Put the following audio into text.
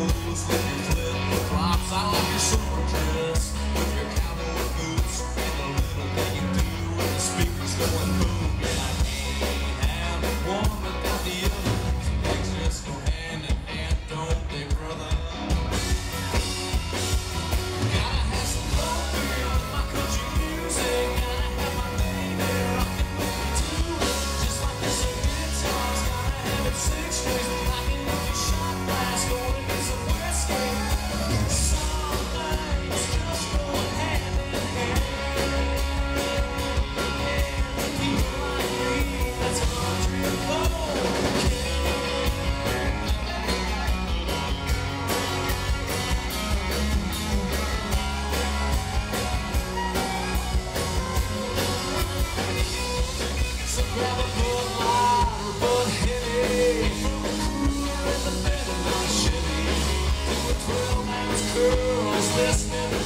with your flip flops. I like your summer dress was.